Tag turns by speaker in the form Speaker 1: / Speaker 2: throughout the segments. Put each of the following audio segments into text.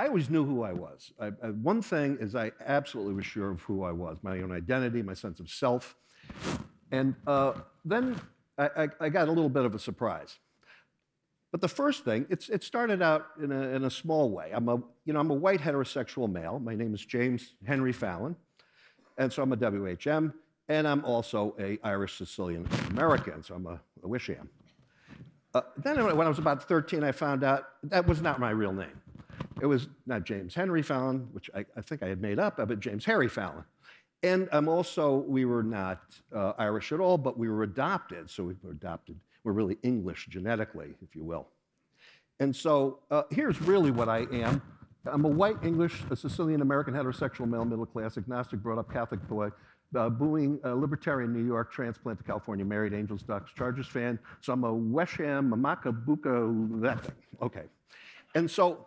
Speaker 1: I always knew who I was. I, I, one thing is I absolutely was sure of who I was, my own identity, my sense of self. And uh, then I, I, got a little bit of a surprise. But the first thing, it started out in a, in a small way. I'm a, you know, I'm a white heterosexual male. My name is James Henry Fallon. And so I'm a WHM. And I'm also a Irish Sicilian American. So I'm a, a Wisham. Uh, then when I was about 13, I found out that was not my real name. It was not James Henry Fallon, which I, I think I had made up, but James Harry Fallon. And um, also, we were not uh, Irish at all, but we were adopted. So we were adopted. We're really English genetically, if you will. And so uh, here's really what I am. I'm a white English, a Sicilian American heterosexual male, middle class, agnostic, brought up Catholic boy, uh, booing uh, libertarian New York, transplant to California, married Angels, Ducks, Chargers fan. So I'm a Wesham, Mamaka, Buka, that thing. Okay. And so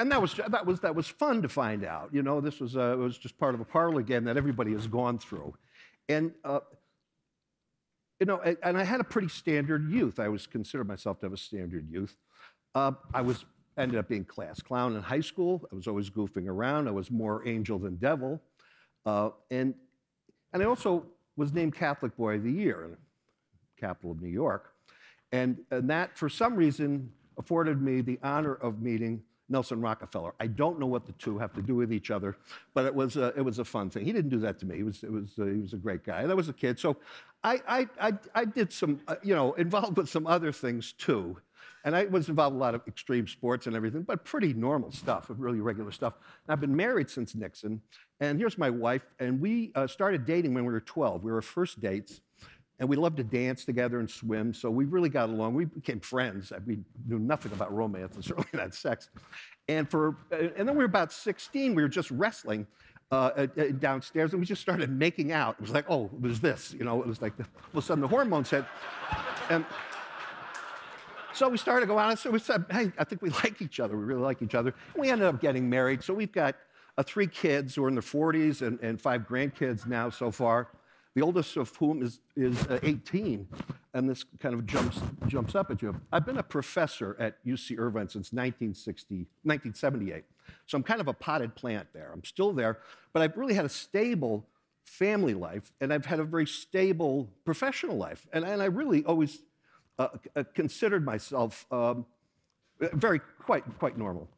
Speaker 1: and that was, that, was, that was fun to find out. You know, this was, uh, was just part of a parlor game that everybody has gone through. And, uh, you know, and I had a pretty standard youth. I was considered myself to have a standard youth. Uh, I was ended up being class clown in high school. I was always goofing around. I was more angel than devil. Uh, and, and I also was named Catholic Boy of the Year in the capital of New York. And, and that, for some reason, afforded me the honor of meeting Nelson Rockefeller. I don't know what the two have to do with each other, but it was a, it was a fun thing. He didn't do that to me. He was, it was, uh, he was a great guy. And I was a kid. So I, I, I, I did some, uh, you know, involved with some other things too. And I was involved in a lot of extreme sports and everything, but pretty normal stuff, really regular stuff. And I've been married since Nixon. And here's my wife. And we uh, started dating when we were 12. We were first dates and we loved to dance together and swim. So we really got along. We became friends. We knew nothing about romance and certainly not sex. And for and then we were about 16. We were just wrestling uh, uh, downstairs, and we just started making out. It was like, oh, it was this, you know. It was like the, all of a sudden the hormones hit, and so we started to go on. And so we said, hey, I think we like each other. We really like each other. And we ended up getting married. So we've got uh, three kids who are in their 40s and, and five grandkids now so far the oldest of whom is, is uh, 18. And this kind of jumps, jumps up at you. I've been a professor at UC Irvine since 1960, 1978. So I'm kind of a potted plant there. I'm still there, but I've really had a stable family life, and I've had a very stable professional life. And, and I really always uh, uh considered myself um, very, quite, quite normal.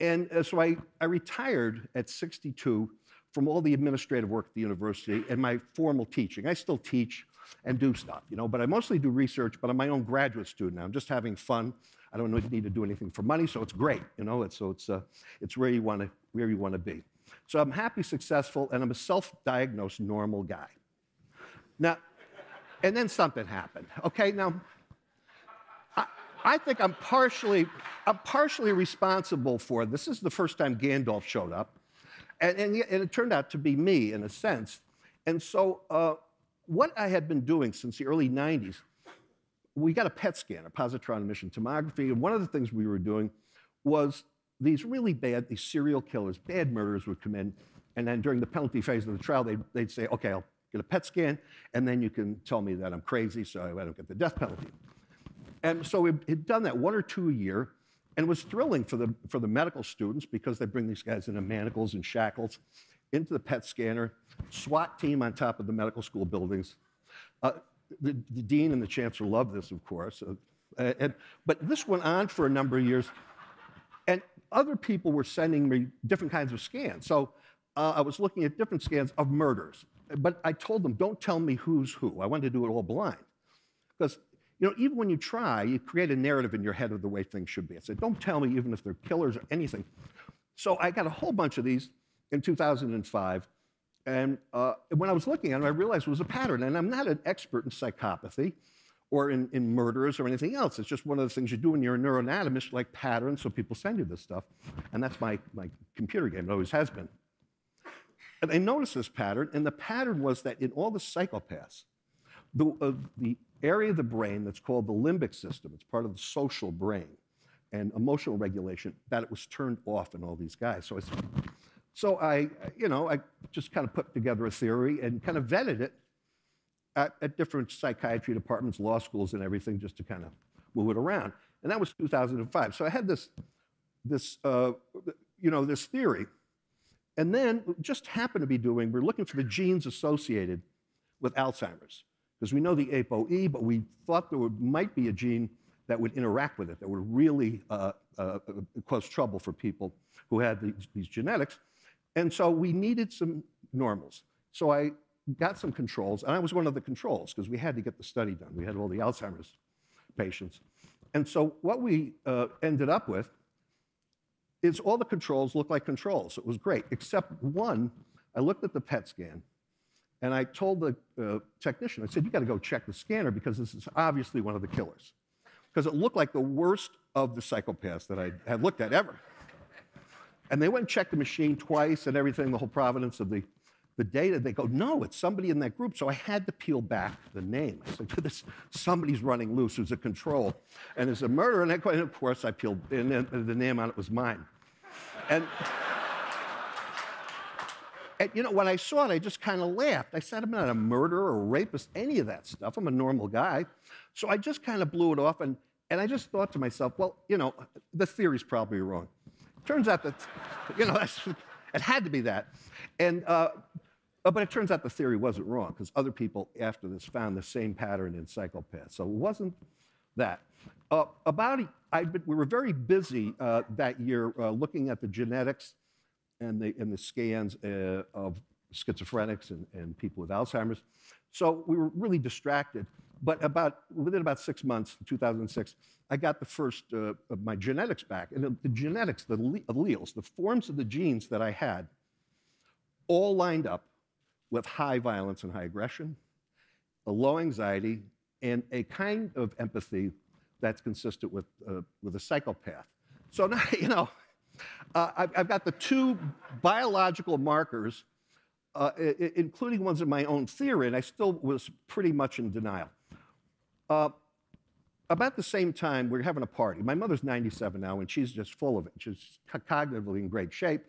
Speaker 1: And uh, so I, I retired at 62 from all the administrative work at the university and my formal teaching. I still teach and do stuff, you know, but I mostly do research, but I'm my own graduate student. I'm just having fun. I don't need to do anything for money, so it's great, you know, it's, so it's, uh, it's where you want to where you want to be. So I'm happy, successful, and I'm a self-diagnosed normal guy. Now, and then something happened. Okay, now I, I think I'm partially, I'm partially responsible for this. Is the first time Gandalf showed up. And, and, and, it turned out to be me in a sense. And so, uh, what I had been doing since the early 90s, we got a PET scan, a positron emission tomography, and one of the things we were doing was these really bad, these serial killers, bad murderers would come in, and then during the penalty phase of the trial, they'd, they'd say, okay, I'll get a PET scan, and then you can tell me that I'm crazy, so I don't get the death penalty. And so we had done that one or two a year, and it was thrilling for the, for the medical students because they bring these guys in manacles and shackles into the PET scanner, SWAT team on top of the medical school buildings. Uh, the, the, dean and the chancellor loved this, of course. Uh, and, but this went on for a number of years. And other people were sending me different kinds of scans. So uh, I was looking at different scans of murders. But I told them, don't tell me who's who. I wanted to do it all blind. Because you know, even when you try, you create a narrative in your head of the way things should be. I said, don't tell me even if they're killers or anything. So I got a whole bunch of these in 2005. And uh, when I was looking at them, I realized it was a pattern. And I'm not an expert in psychopathy or in, in murders or anything else. It's just one of the things you do when you're a neuroanatomist, like patterns, so people send you this stuff. And that's my, my computer game. It always has been. And I noticed this pattern, and the pattern was that in all the psychopaths, the, uh, the area of the brain that's called the limbic system. It's part of the social brain and emotional regulation that it was turned off in all these guys. So I, so I, you know, I just kind of put together a theory and kind of vetted it at, at different psychiatry departments, law schools, and everything, just to kind of move it around. And that was 2005. So I had this this, uh, you know, this theory. And then just happened to be doing, we're looking for the genes associated with Alzheimer's. Because we know the ApoE, but we thought there would, might be a gene that would interact with it, that would really uh, uh, uh, cause trouble for people who had these, these genetics. And so we needed some normals. So I got some controls, and I was one of the controls because we had to get the study done. We had all the Alzheimer's patients. And so what we uh, ended up with is all the controls look like controls. It was great, except one, I looked at the PET scan, and I told the uh, technician, I said, you got to go check the scanner because this is obviously one of the killers. Because it looked like the worst of the psychopaths that I had looked at ever. And they went and checked the machine twice and everything, the whole provenance of the, the data. They go, no, it's somebody in that group. So I had to peel back the name. I said, this, somebody's running loose who's a control and is a murderer. And, I, and of course, I peeled, and the name on it was mine. And, and you know, when I saw it, I just kind of laughed. I said, I'm not a murderer or a rapist, any of that stuff. I'm a normal guy. So I just kind of blew it off. And, and I just thought to myself, well, you know, the theory's probably wrong. Turns out that, you know, it had to be that. And, uh, uh, but it turns out the theory wasn't wrong because other people after this found the same pattern in psychopaths. So it wasn't that. Uh, about, been, we were very busy uh, that year uh, looking at the genetics and the, and the scans uh, of schizophrenics and, and people with Alzheimer's. So we were really distracted. But about, within about six months, 2006, I got the first uh, of my genetics back. And the, the genetics, the alleles, the forms of the genes that I had, all lined up with high violence and high aggression, a low anxiety, and a kind of empathy that's consistent with, uh, with a psychopath. So now, you know, uh, I've, I've, got the two biological markers, uh, including ones in my own theory, and I still was pretty much in denial. Uh, about the same time, we are having a party. My mother's 97 now, and she's just full of it. She's cognitively in great shape.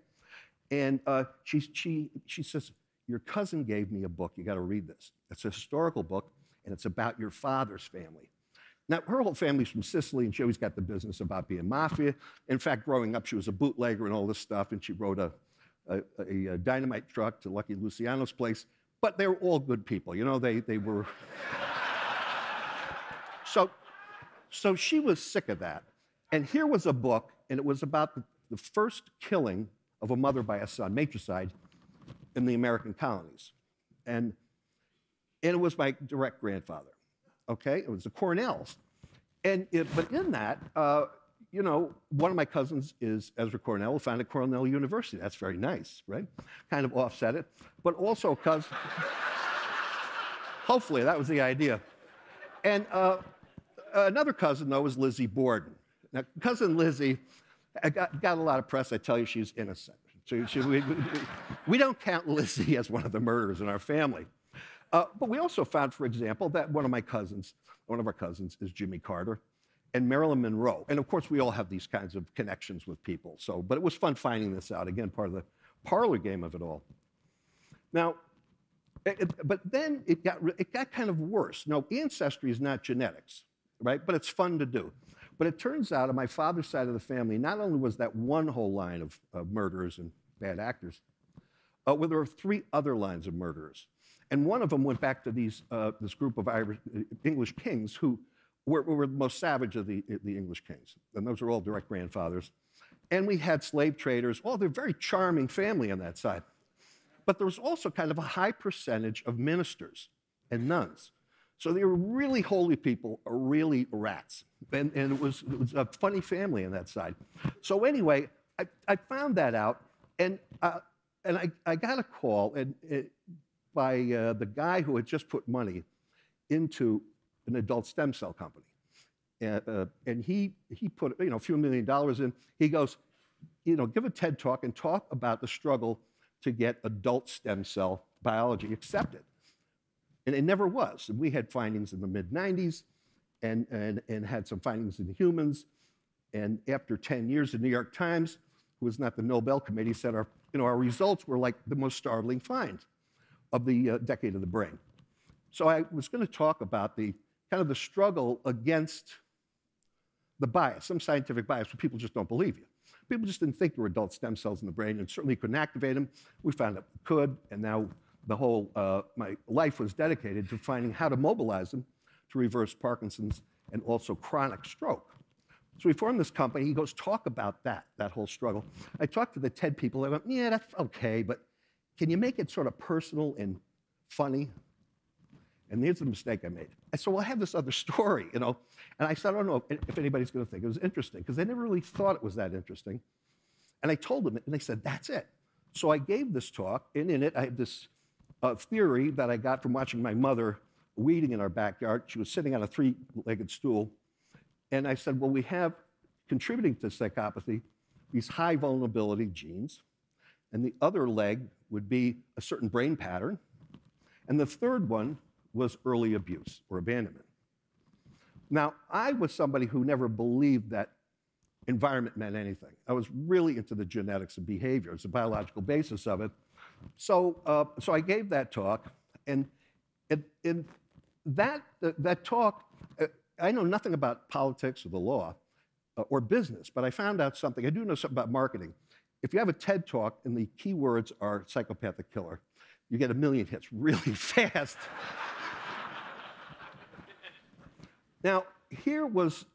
Speaker 1: And uh, she, she, she says, Your cousin gave me a book. You got to read this. It's a historical book, and it's about your father's family. Now, her whole family's from Sicily, and she always got the business about being mafia. In fact, growing up, she was a bootlegger and all this stuff, and she rode a, a, a dynamite truck to Lucky Luciano's place. But they were all good people, you know, they, they were. so so she was sick of that. And here was a book, and it was about the, the first killing of a mother by a son, matricide, in the American colonies. And, and it was my direct grandfather, okay? It was the Cornells. And it, but in that, uh, you know, one of my cousins is Ezra Cornell, who founded Cornell University. That's very nice, right? Kind of offset it. But also because, hopefully, that was the idea. And uh, another cousin, though, was Lizzie Borden. Now, cousin Lizzie got, got a lot of press. I tell you, she's innocent. So, she, we, we, don't count Lizzie as one of the murderers in our family. Uh, but we also found, for example, that one of my cousins, one of our cousins, is Jimmy Carter and Marilyn Monroe. And of course, we all have these kinds of connections with people. So, but it was fun finding this out. Again, part of the parlor game of it all. Now, it, but then it got, it got kind of worse. No, ancestry is not genetics right? But it's fun to do. But it turns out on my father's side of the family, not only was that one whole line of, of murderers and bad actors, uh, well, there were three other lines of murderers. And one of them went back to these, uh, this group of Irish, uh, English kings who were, were, the most savage of the, the English kings. And those are all direct grandfathers. And we had slave traders. Oh, they're very charming family on that side. But there was also kind of a high percentage of ministers and nuns so they were really holy people, really rats. And, and it, was, it was a funny family on that side. So anyway, I, I found that out, and, uh, and I, I got a call and, it, by uh, the guy who had just put money into an adult stem cell company. And, uh, and he, he put you know, a few million dollars in. He goes, you know, give a TED talk and talk about the struggle to get adult stem cell biology accepted. And it never was. And we had findings in the mid 90s and, and, and had some findings in humans. And after 10 years, the New York Times, who was not the Nobel Committee, said our, you know, our results were like the most startling find of the uh, decade of the brain. So I was going to talk about the kind of the struggle against the bias, some scientific bias where people just don't believe you. People just didn't think there were adult stem cells in the brain and certainly couldn't activate them. We found out we could, and now the whole, uh, my life was dedicated to finding how to mobilize them to reverse Parkinson's and also chronic stroke. So we formed this company. He goes, talk about that, that whole struggle. I talked to the TED people. I went, yeah, that's okay, but can you make it sort of personal and funny? And here's the mistake I made. I said, well, I have this other story, you know. And I said, I don't know if, anybody's going to think it was interesting, because they never really thought it was that interesting. And I told them, and they said, that's it. So I gave this talk, and in it, I had this uh, theory that I got from watching my mother weeding in our backyard. She was sitting on a three legged stool, and I said, well, we have contributing to psychopathy these high vulnerability genes. And the other leg would be a certain brain pattern. And the third one was early abuse or abandonment. Now, I was somebody who never believed that environment meant anything. I was really into the genetics of behavior, it's the biological basis of it. So, uh, so I gave that talk, and in that, uh, that talk, uh, I know nothing about politics or the law uh, or business, but I found out something. I do know something about marketing. If you have a TED talk and the keywords are psychopathic killer, you get a million hits really fast. now, here was,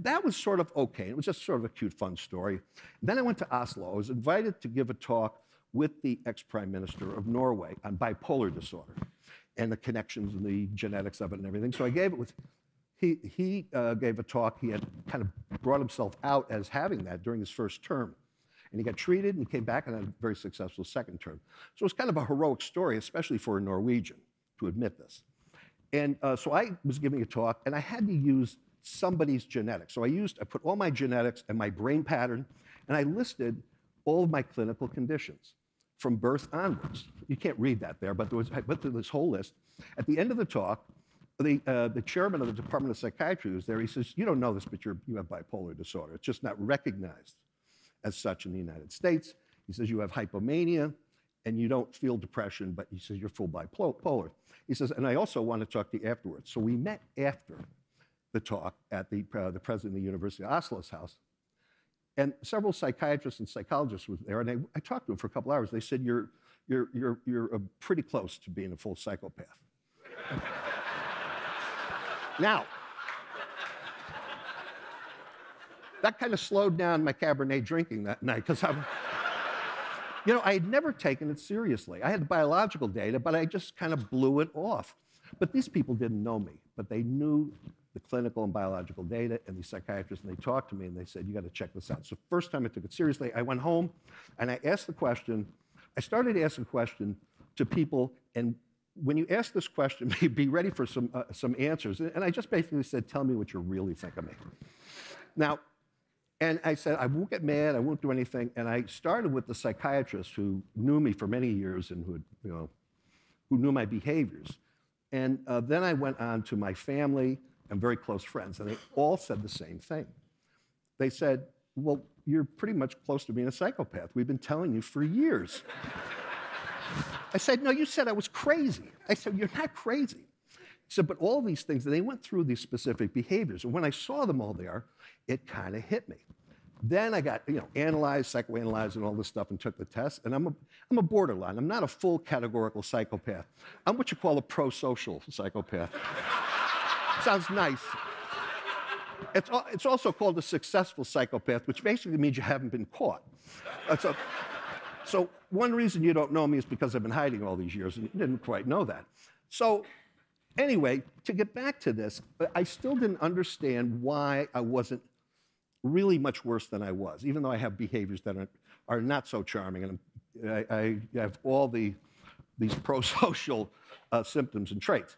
Speaker 1: that was sort of okay. It was just sort of a cute, fun story. Then I went to Oslo. I was invited to give a talk with the ex prime minister of Norway on bipolar disorder and the connections and the genetics of it and everything. So I gave it with he, he uh, gave a talk. He had kind of brought himself out as having that during his first term. And he got treated and came back and had a very successful second term. So it was kind of a heroic story, especially for a Norwegian to admit this. And uh, so I was giving a talk, and I had to use somebody's genetics. So I used, I put all my genetics and my brain pattern, and I listed all of my clinical conditions from birth onwards. You can't read that there, but there was, I went through this whole list. At the end of the talk, the, uh, the chairman of the Department of Psychiatry was there. He says, You don't know this, but you have bipolar disorder. It's just not recognized as such in the United States. He says, You have hypomania and you don't feel depression, but he says, You're full bipolar. He says, And I also want to talk to you afterwards. So we met after the talk at the, uh, the president of the University of Oslo's house. And several psychiatrists and psychologists were there, and I, I talked to them for a couple hours. They said, You're, you're, you're, you're uh, pretty close to being a full psychopath. Now, that kind of slowed down my Cabernet drinking that night because I'm, you know, I had never taken it seriously. I had the biological data, but I just kind of blew it off. But these people didn't know me, but they knew the clinical and biological data and the psychiatrists, and they talked to me and they said, You got to check this out. So, first time I took it seriously, I went home and I asked the question. I started asking question to people, and when you ask this question, be ready for some, uh, some answers. And I just basically said, tell me what you really think of me. Now, and I said, I won't get mad, I won't do anything. And I started with the psychiatrist who knew me for many years and who, you know, who knew my behaviors. And uh, then I went on to my family and very close friends, and they all said the same thing. They said, Well, you're pretty much close to being a psychopath. We've been telling you for years. I said, No, you said I was crazy. I said, You're not crazy. Said, But all these things, they went through these specific behaviors. And when I saw them all there, it kind of hit me. Then I got, you know, analyzed, psychoanalyzed, and all this stuff and took the test. And I'm a, I'm a borderline. I'm not a full categorical psychopath. I'm what you call a pro social psychopath. Sounds nice. It's, it's also called a successful psychopath, which basically means you haven't been caught. So, so one reason you don't know me is because I've been hiding all these years and you didn't quite know that. So anyway, to get back to this, I still didn't understand why I wasn't really much worse than I was, even though I have behaviors that are, are not so charming and I, I have all the, these pro-social uh, symptoms and traits.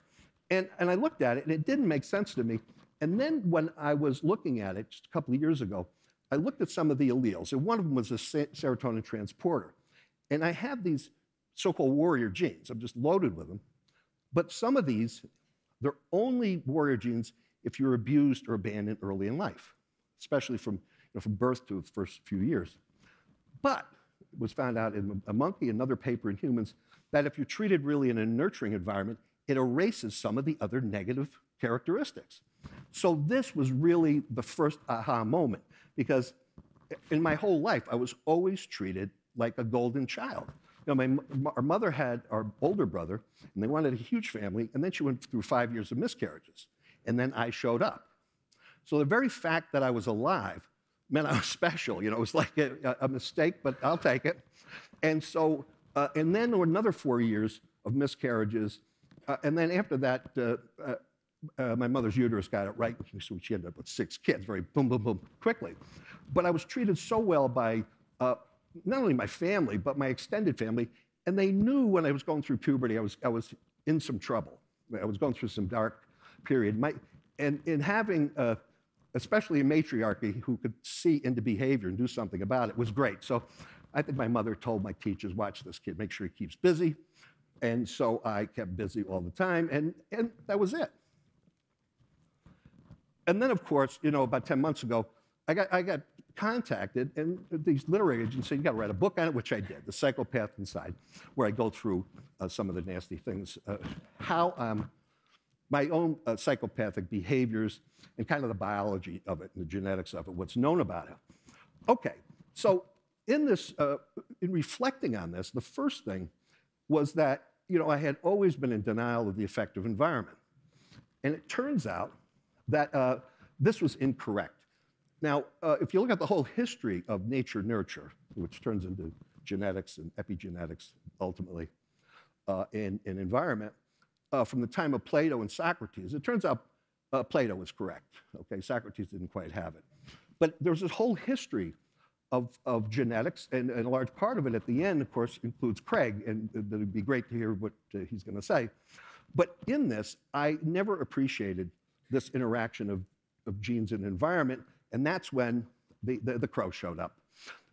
Speaker 1: And, and I looked at it and it didn't make sense to me. And then when I was looking at it just a couple of years ago, I looked at some of the alleles, and one of them was a serotonin transporter. And I have these so called warrior genes, I'm just loaded with them. But some of these, they're only warrior genes if you're abused or abandoned early in life, especially from, you know, from birth to the first few years. But it was found out in a monkey, another paper in humans, that if you're treated really in a nurturing environment, it erases some of the other negative characteristics. So this was really the first aha moment because in my whole life, I was always treated like a golden child. You know, my, our mother had our older brother, and they wanted a huge family, and then she went through five years of miscarriages. And then I showed up. So the very fact that I was alive meant I was special. You know, it was like a, a mistake, but I'll take it. And so, uh, and then there were another four years of miscarriages. Uh, and then after that, uh, uh, uh, my mother's uterus got it right. So she ended up with six kids, very boom, boom, boom, quickly. But I was treated so well by uh, not only my family, but my extended family. And they knew when I was going through puberty, I was, I was in some trouble. I was going through some dark period. My, and in having, uh, especially a matriarchy who could see into behavior and do something about it was great. So I think my mother told my teachers, watch this kid, make sure he keeps busy. And so I kept busy all the time, and, and that was it. And then, of course, you know, about 10 months ago, I got, I got contacted, and these literary agents said, You got to write a book on it, which I did, The Psychopath Inside, where I go through uh, some of the nasty things, uh, how um, my own uh, psychopathic behaviors and kind of the biology of it and the genetics of it, what's known about it. Okay, so in this, uh, in reflecting on this, the first thing was that, you know, I had always been in denial of the effect of environment. And it turns out that uh, this was incorrect. Now, uh, if you look at the whole history of nature nurture, which turns into genetics and epigenetics ultimately, uh, in, in environment, uh, from the time of Plato and Socrates, it turns out uh, Plato was correct. Okay, Socrates didn't quite have it. But there's this whole history of, of genetics, and, and, a large part of it at the end, of course, includes Craig, and it would be great to hear what uh, he's going to say. But in this, I never appreciated this interaction of, of genes and environment, and that's when the, the, the crow showed up.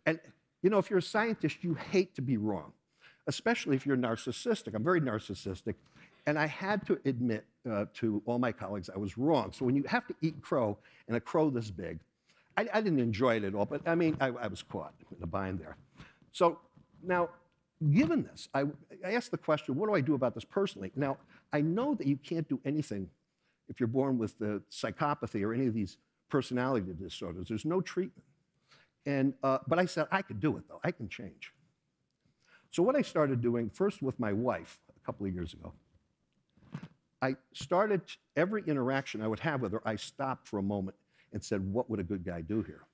Speaker 1: And, you know, if you're a scientist, you hate to be wrong, especially if you're narcissistic. I'm very narcissistic, and I had to admit uh, to all my colleagues I was wrong. So when you have to eat crow, and a crow this big, I, I didn't enjoy it at all, but I mean, I, I was caught in a bind there. So now, given this, I, I asked the question, what do I do about this personally? Now, I know that you can't do anything if you're born with the psychopathy or any of these personality disorders. There's no treatment. And, uh, but I said, I could do it though, I can change. So what I started doing, first with my wife a couple of years ago, I started every interaction I would have with her, I stopped for a moment and said, what would a good guy do here?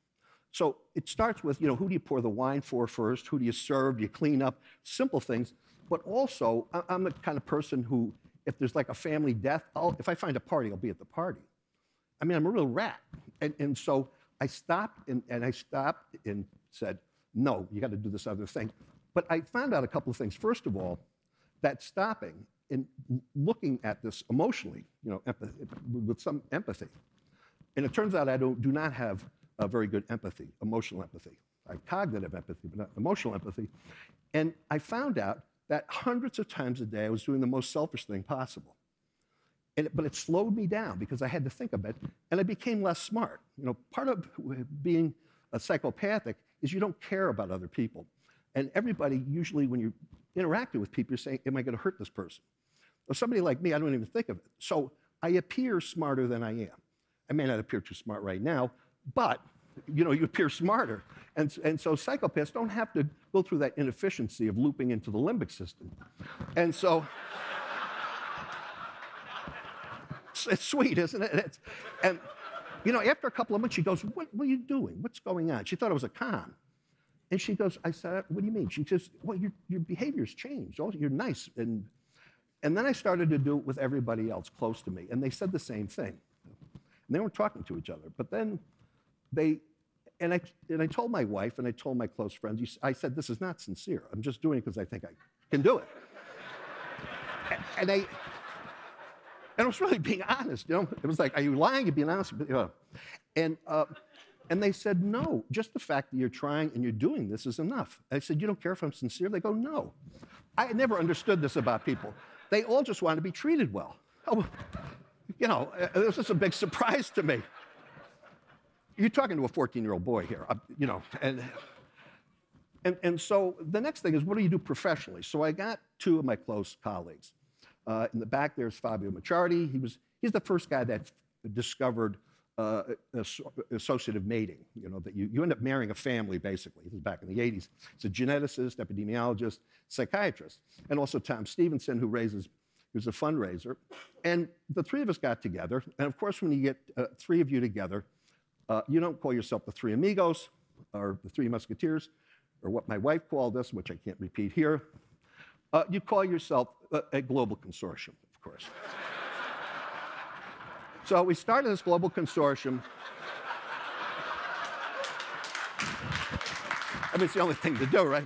Speaker 1: So it starts with, you know, who do you pour the wine for first? Who do you serve? Do you clean up? Simple things. But also, I'm the kind of person who, if there's like a family death, I'll, if I find a party, I'll be at the party. I mean, I'm a real rat. And, and so I stopped and, and I stopped and said, no, you got to do this other thing. But I found out a couple of things. First of all, that stopping and looking at this emotionally, you know, with some empathy, and it turns out I don't, do not have a very good empathy, emotional empathy. I have cognitive empathy, but not emotional empathy. And I found out that hundreds of times a day I was doing the most selfish thing possible. It, but it slowed me down because I had to think of it, and I became less smart. You know, part of being a psychopathic is you don't care about other people. And everybody, usually when you're interacting with people, you're saying, am I going to hurt this person? Or somebody like me, I don't even think of it. So I appear smarter than I am. I may not appear too smart right now, but you know, you appear smarter. And, and so psychopaths don't have to go through that inefficiency of looping into the limbic system. And so it's, it's sweet, isn't it? It's, and you know, after a couple of months, she goes, what, are you doing? What's going on? She thought it was a con. And she goes, I said, what do you mean? She says, well, your, your behavior's changed. Oh, you're nice. And, and then I started to do it with everybody else close to me. And they said the same thing. And they weren't talking to each other. But then they, and I, and I told my wife and I told my close friends, I said, this is not sincere. I'm just doing it because I think I can do it. and they, and I was really being honest, you know. It was like, are you lying? You're being honest. And, uh, and they said, no, just the fact that you're trying and you're doing this is enough. I said, you don't care if I'm sincere? They go, no. I never understood this about people. They all just want to be treated well. Oh, you know, uh, this is a big surprise to me. You're talking to a 14 year old boy here, uh, you know, and, and, and so the next thing is what do you do professionally? So I got two of my close colleagues. Uh, in the back there's Fabio Macciardi. He was, he's the first guy that discovered uh, associative mating, you know, that you, you end up marrying a family, basically. This is back in the 80s. It's a geneticist, epidemiologist, psychiatrist, and also Tom Stevenson, who raises, who's a fundraiser. And the three of us got together, and of course, when you get uh, three of you together, uh, you don't call yourself the Three Amigos or the Three Musketeers, or what my wife called us, which I can't repeat here. Uh, you call yourself a, a global consortium, of course. so we started this global consortium. I mean, it's the only thing to do, right?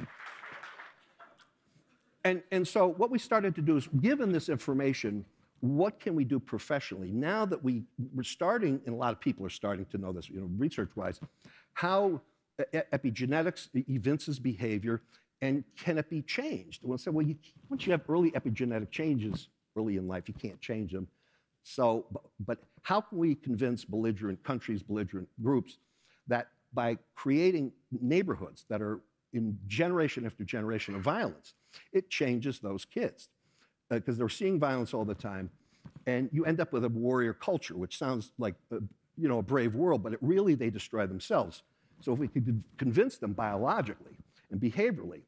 Speaker 1: And, and so what we started to do is, given this information, what can we do professionally now that we, we're starting, and a lot of people are starting to know this, you know, research-wise, how epigenetics evinces behavior and can it be changed? We'll say, well, you, once you have early epigenetic changes early in life, you can't change them. So, but, how can we convince belligerent countries, belligerent groups, that by creating neighborhoods that are in generation after generation of violence, it changes those kids? Because uh, they're seeing violence all the time, and you end up with a warrior culture, which sounds like a, you know, a brave world, but it really they destroy themselves. So if we could convince them biologically and behaviorally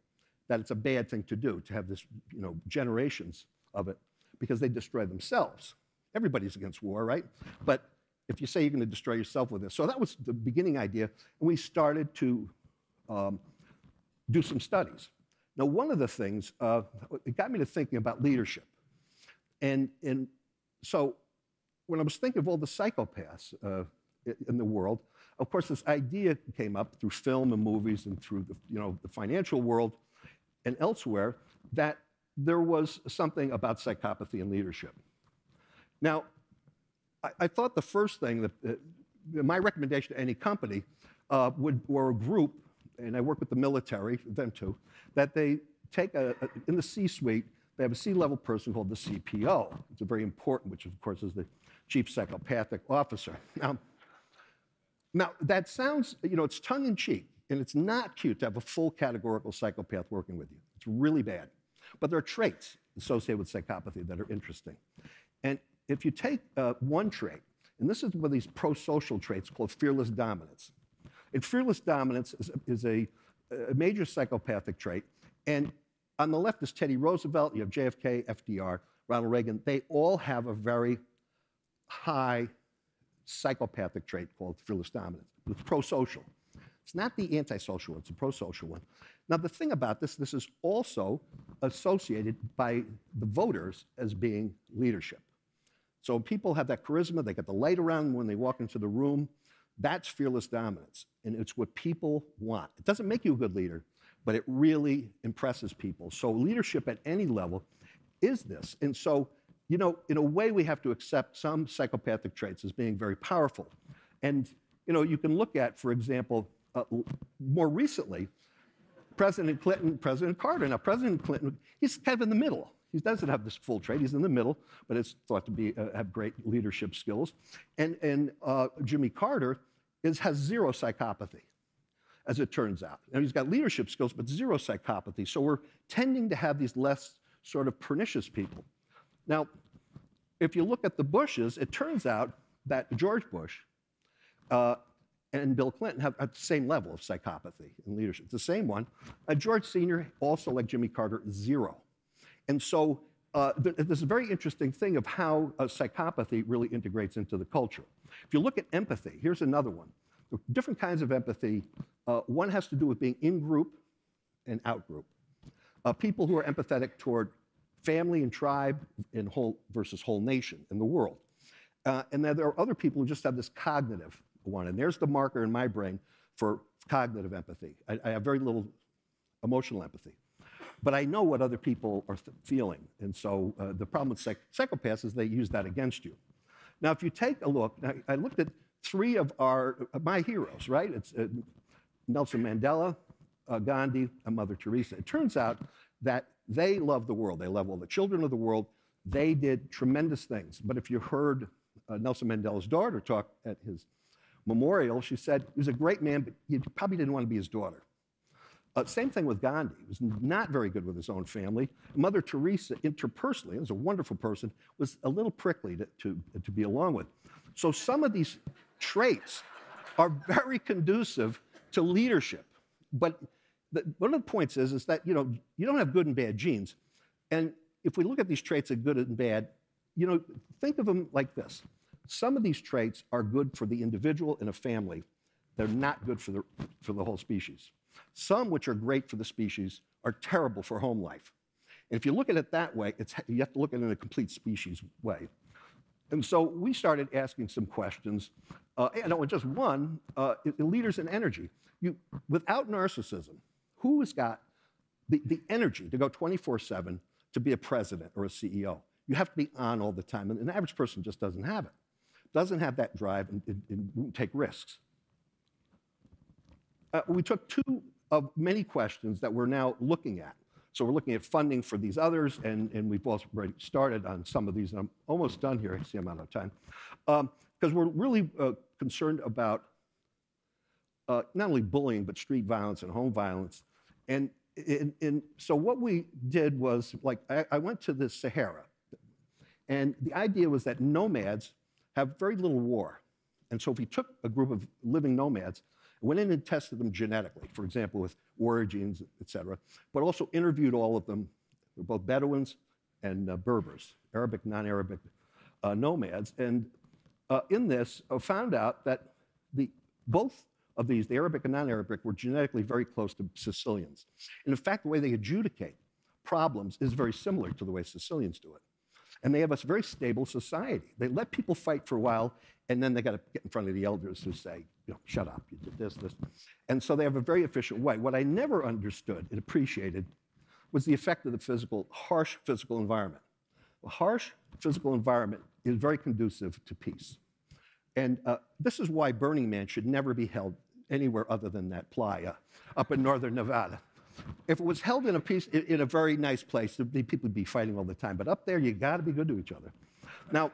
Speaker 1: that it's a bad thing to do, to have this, you know, generations of it, because they destroy themselves. Everybody's against war, right? But if you say you're going to destroy yourself with this. So that was the beginning idea, and we started to um, do some studies. Now, one of the things, uh, it got me to thinking about leadership. And, and so when I was thinking of all the psychopaths uh, in the world, of course, this idea came up through film and movies and through the, you know, the financial world and elsewhere that there was something about psychopathy and leadership. Now, I, I thought the first thing that uh, my recommendation to any company uh, would, or a group, and I work with the military, them too, that they take a, a in the C-suite, they have a C-level person called the CPO. It's a very important, which of course is the chief psychopathic officer. Now, now that sounds, you know, it's tongue in cheek, and it's not cute to have a full categorical psychopath working with you. It's really bad. But there are traits associated with psychopathy that are interesting. And if you take uh, one trait, and this is one of these pro-social traits called fearless dominance. And fearless dominance is, is a, a, major psychopathic trait. And on the left is Teddy Roosevelt, you have JFK, FDR, Ronald Reagan. They all have a very high psychopathic trait called fearless dominance. It's pro-social. It's not the antisocial one, it's a pro-social one. Now, the thing about this, this is also associated by the voters as being leadership. So people have that charisma, they get the light around when they walk into the room. That's fearless dominance, and it's what people want. It doesn't make you a good leader, but it really impresses people. So leadership at any level is this. And so, you know, in a way, we have to accept some psychopathic traits as being very powerful. And, you know, you can look at, for example, uh, more recently, President Clinton, President Carter. Now, President Clinton, he's kind of in the middle. He doesn't have this full trait. He's in the middle, but it's thought to be uh, have great leadership skills. And, and uh, Jimmy Carter is, has zero psychopathy, as it turns out. Now, he's got leadership skills, but zero psychopathy. So we're tending to have these less sort of pernicious people. Now, if you look at the Bushes, it turns out that George Bush uh, and Bill Clinton have at the same level of psychopathy and leadership. The same one. Uh, George Sr., also like Jimmy Carter, zero. And so uh, th- there's a very interesting thing of how uh, psychopathy really integrates into the culture. If you look at empathy, here's another one. Different kinds of empathy. Uh, one has to do with being in group and out group. Uh, people who are empathetic toward family and tribe and whole versus whole nation in the world. Uh, and then there are other people who just have this cognitive one. And there's the marker in my brain for cognitive empathy. I, I have very little emotional empathy. But I know what other people are feeling. And so uh, the problem with psych psychopaths is they use that against you. Now, if you take a look, I looked at three of our, uh, my heroes, right? It's uh, Nelson Mandela, uh, Gandhi, and Mother Teresa. It turns out that they love the world. They love all the children of the world. They did tremendous things. But if you heard uh, Nelson Mandela's daughter talk at his memorial, she said, he was a great man, but he probably didn't want to be his daughter. Uh, same thing with Gandhi. He was not very good with his own family. Mother Teresa, interpersonally, was a wonderful person, was a little prickly to, to, to be along with. So some of these traits are very conducive to leadership. But the, one of the points is, is that you know you don't have good and bad genes, and if we look at these traits of good and bad, you know, think of them like this. Some of these traits are good for the individual in a family. They're not good for the, for the whole species. Some, which are great for the species, are terrible for home life. And if you look at it that way, it's you have to look at it in a complete species way. And so we started asking some questions. Uh, and just one, uh, leaders in energy. You, without narcissism, who has got the, the energy to go 24 7 to be a president or a CEO? You have to be on all the time. And an average person just doesn't have it, doesn't have that drive and, and, and won't take risks. Uh, we took two of many questions that we're now looking at. So we're looking at funding for these others, and, and we've already started on some of these, and I'm almost done here. I see I'm out of time. Because um, we're really uh, concerned about uh, not only bullying, but street violence and home violence. And, and, and so what we did was, like, I, I went to the Sahara, and the idea was that nomads have very little war. And so if we took a group of living nomads went in and tested them genetically, for example, with warrior genes, et cetera, but also interviewed all of them, both Bedouins and uh, Berbers, Arabic, non-Arabic uh, nomads. And uh, in this, uh, found out that the, both of these, the Arabic and non-Arabic, were genetically very close to Sicilians. And in fact, the way they adjudicate problems is very similar to the way Sicilians do it. And they have a very stable society. They let people fight for a while, and then they got to get in front of the elders who say, you know, shut up, you did this, this. And so they have a very efficient way. What I never understood and appreciated was the effect of the physical, harsh physical environment. A harsh physical environment is very conducive to peace. And uh, this is why Burning Man should never be held anywhere other than that playa up in northern Nevada. If it was held in a peace, in a very nice place, people would be fighting all the time. But up there, you got to be good to each other. Now,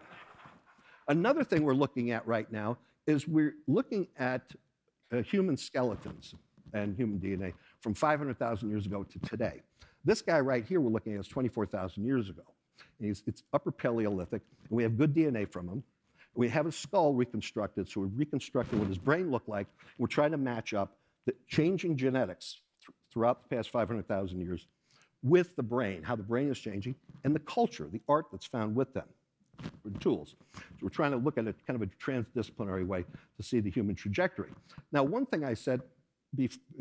Speaker 1: another thing we're looking at right now is we're looking at uh, human skeletons and human DNA from 500,000 years ago to today. This guy right here we're looking at is 24,000 years ago. it's Upper Paleolithic, and we have good DNA from him. We have his skull reconstructed, so we're reconstructing what his brain looked like. We're trying to match up the changing genetics throughout the past 500,000 years with the brain, how the brain is changing, and the culture, the art that's found with them, tools. So we're trying to look at it kind of a transdisciplinary way to see the human trajectory. Now, one thing I said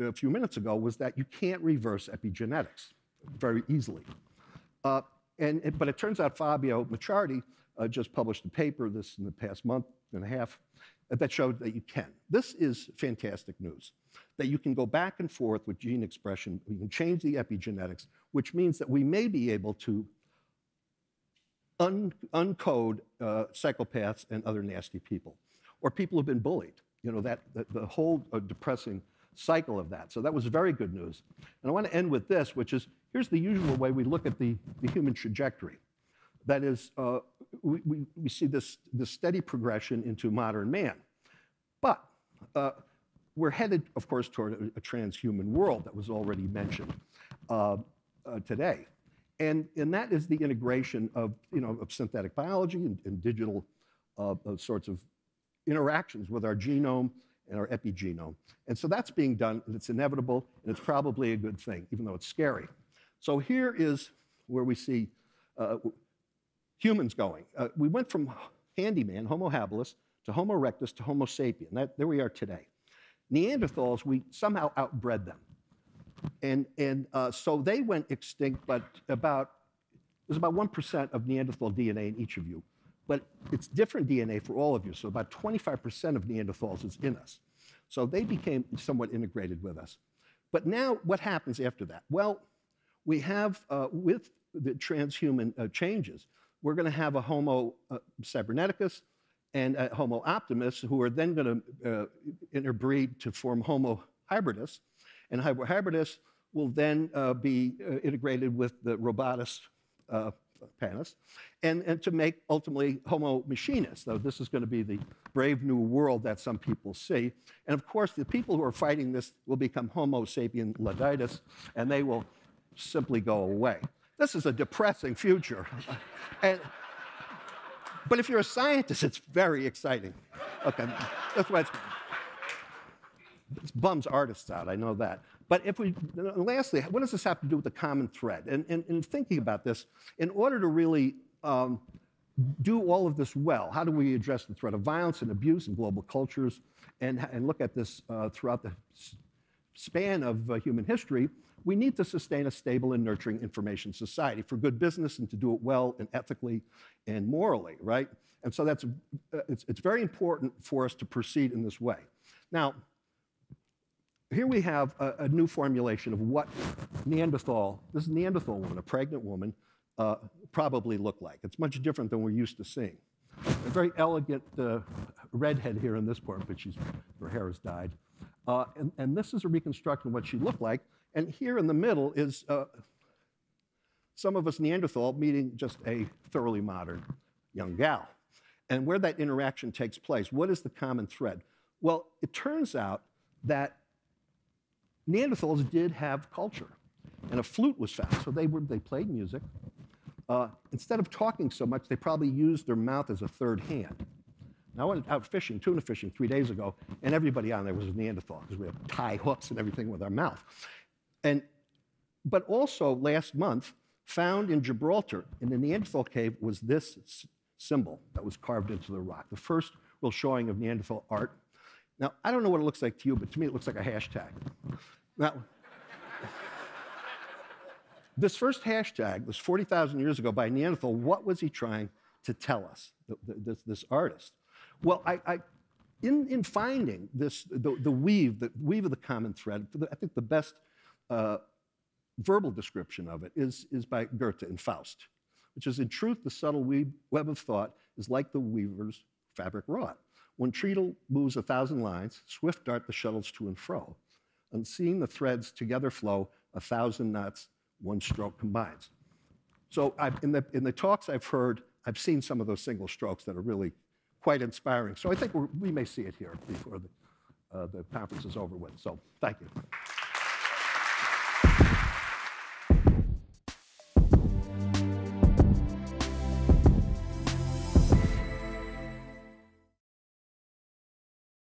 Speaker 1: a few minutes ago was that you can't reverse epigenetics very easily. Uh, and, but it turns out Fabio Macciardi uh, just published a paper this in the past month and a half that showed that you can. This is fantastic news that you can go back and forth with gene expression, you can change the epigenetics, which means that we may be able to un uncode uh, psychopaths and other nasty people, or people who've been bullied. You know, that, that the whole uh, depressing cycle of that. So that was very good news. And I want to end with this, which is here's the usual way we look at the, the human trajectory. That is, uh, we, we, we, see this, this steady progression into modern man. But uh, we're headed, of course, toward a, transhuman world that was already mentioned uh, uh, today. And, and that is the integration of, you know, of synthetic biology and, and digital uh, sorts of interactions with our genome and our epigenome. And so that's being done, and it's inevitable, and it's probably a good thing, even though it's scary. So here is where we see uh, humans going. Uh, we went from handyman, Homo habilis, to Homo erectus to Homo sapien. That, there we are today. Neanderthals, we somehow outbred them. And, and uh, so they went extinct, but about, there's about 1% of Neanderthal DNA in each of you. But it's different DNA for all of you. So about 25% of Neanderthals is in us. So they became somewhat integrated with us. But now, what happens after that? Well, we have, uh, with the transhuman uh, changes, we're going to have a Homo uh, cyberneticus and a Homo optimus, who are then going to uh, interbreed to form Homo hybridus. And hybridus will then uh, be uh, integrated with the robotus uh, panis, and, and to make ultimately Homo machinus, though this is going to be the brave new world that some people see. And of course, the people who are fighting this will become Homo sapien laudatus, and they will simply go away. This is a depressing future. and, but if you're a scientist, it's very exciting. Okay, that's why it's, it bums artists out, I know that. But if we, lastly, what does this have to do with the common thread? And in thinking about this, in order to really um, do all of this well, how do we address the threat of violence and abuse in global cultures and, and look at this uh, throughout the span of uh, human history? We need to sustain a stable and nurturing information society for good business and to do it well and ethically and morally, right? And so that's, uh, it's, it's very important for us to proceed in this way. Now, here we have a, a, new formulation of what Neanderthal, this Neanderthal woman, a pregnant woman, uh, probably looked like. It's much different than we're used to seeing. A very elegant uh, redhead here in this part, but she's, her hair has dyed. Uh, and, and, this is a reconstruction of what she looked like. And here in the middle is uh, some of us Neanderthal meeting just a thoroughly modern young gal. And where that interaction takes place, what is the common thread? Well, it turns out that Neanderthals did have culture, and a flute was found. So they, were, they played music. Uh, instead of talking so much, they probably used their mouth as a third hand. Now, I went out fishing, tuna fishing, three days ago, and everybody on there was a Neanderthal because we have tie hooks and everything with our mouth. And, but also last month, found in Gibraltar in the Neanderthal cave was this symbol that was carved into the rock, the first real showing of Neanderthal art. Now, I don't know what it looks like to you, but to me it looks like a hashtag. Now, this first hashtag was 40,000 years ago by Neanderthal. What was he trying to tell us, this, this artist? Well, I, I, in, in finding this, the, the, weave, the weave of the common thread, I think the best uh, verbal description of it is, is by Goethe in Faust, which is, in truth, the subtle web of thought is like the weaver's fabric wrought. When treadle moves a thousand lines, swift dart the shuttles to and fro and seeing the threads together flow, a thousand knots, one stroke combines. So I've, in, the, in the talks I've heard, I've seen some of those single strokes that are really quite inspiring. So I think we may see it here before the, uh, the conference is over with. So thank you.